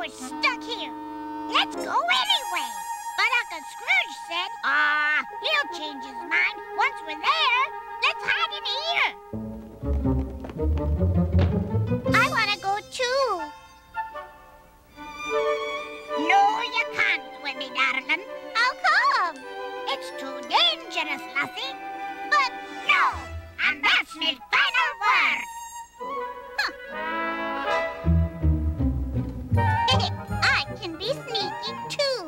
we're stuck here. Let's go anyway. But Uncle Scrooge said, ah, he'll change his mind once we're there. Let's hide in here. I want to go too. No, you can't, Webby darling. How come? It's too dangerous, Lassie. Two. too.